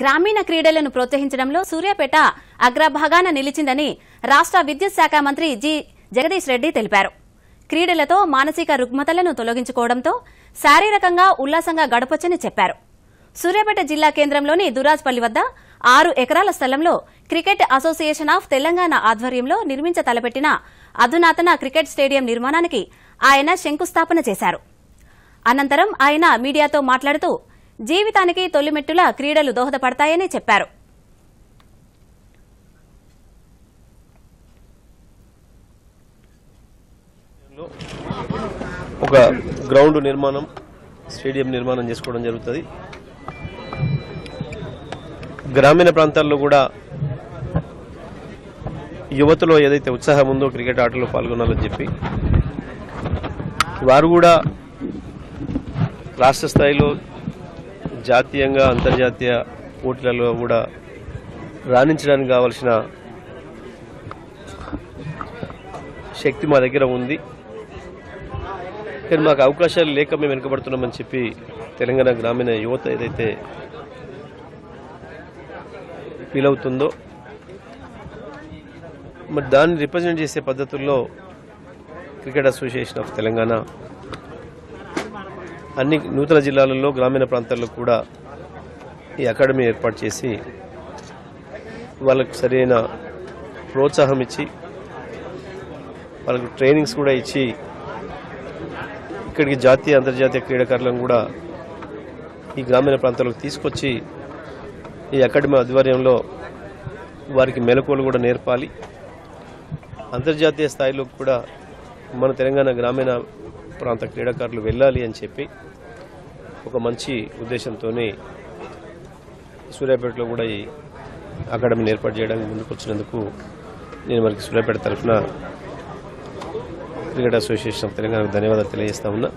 గ్రామీణ క్రీడలను ప్రోత్సహించడంలో సూర్యాపేట అగ్రభాగాన నిలిచిందని రాష్ట్ర విద్యుత్ శాఖ మంత్రి జి జగదీష్ రెడ్డి తెలిపారు. క్రీడలతో మానసిక రుగ్మతలను తొలగించుకోవడంతో శారీరకంగా ఉల్లాసంగా గడపొచ్చని చెప్పారు. సూర్యాపేట జిల్లా కేంద్రంలోని దురాజ్పల్లి వద్ద ఆరు ఎకరాల స్థలంలో క్రికెట్ అసోసియేషన్ ఆఫ్ తెలంగాణ ఆధ్వర్యంలో నిర్మించ తలపెట్టిన అధునాతన క్రికెట్ స్టేడియం నిర్మాణానికి ఆయన శంకుస్థాపన చేశారు. అనంతరం ఆయన మీడియాతో మాట్లాడుతూ జీవితానికి తొలిమెట్టుల క్రీడలు దోహదపడతాయని చెప్పారు. ఒక గ్రౌండ్ నిర్మాణం స్టేడియం నిర్మాణం చేసుకోవడం జరుగుతుంది. గ్రామీణ ప్రాంతాల్లో కూడా యువతలో ఏదైతే ఉత్సాహం ఉందో క్రికెట్ ఆటలో పాల్గొనాలని చెప్పి వారు కూడా రాష్ట్ర స్థాయిలో జాతీయంగా అంతర్జాతీయ పోటీలలో కూడా రాణించడానికి కావలసిన శక్తి మా దగ్గర ఉంది. కానీ మాకు అవకాశాలు లేక మేము వెనుకబడుతున్నామని చెప్పి తెలంగాణ గ్రామీణ యువత ఏదైతే ఫీల్ అవుతుందో మరి దాన్ని రిప్రజెంట్ చేసే పద్ధతుల్లో క్రికెట్ అసోసియేషన్ ఆఫ్ తెలంగాణ అన్ని నూతన జిల్లాలలో గ్రామీణ ప్రాంతాల్లో కూడా ఈ అకాడమీ ఏర్పాటు చేసి వాళ్ళకు సరైన ప్రోత్సాహం ఇచ్చి వాళ్ళకు ట్రైనింగ్స్ కూడా ఇచ్చి ఇక్కడికి జాతీయ అంతర్జాతీయ క్రీడాకారులను కూడా ఈ గ్రామీణ ప్రాంతాలకు తీసుకొచ్చి ఈ అకాడమీ ఆధ్వర్యంలో వారికి మెలకువలు కూడా నేర్పాలి. అంతర్జాతీయ స్థాయిలో కూడా మన తెలంగాణ గ్రామీణ ప్రాంత క్రీడాకారులు వెళ్ళాలి అని చెప్పి ఒక మంచి ఉద్దేశంతోనే సూర్యాపేటలో కూడా ఈ అకాడమీని ఏర్పాటు చేయడానికి ముందుకు వచ్చినందుకు నేను మనకి సూర్యాపేట తరఫున క్రికెట్ అసోసియేషన్ ఆఫ్ తెలంగాణకు ధన్యవాదాలు తెలియజేస్తా ఉన్నా.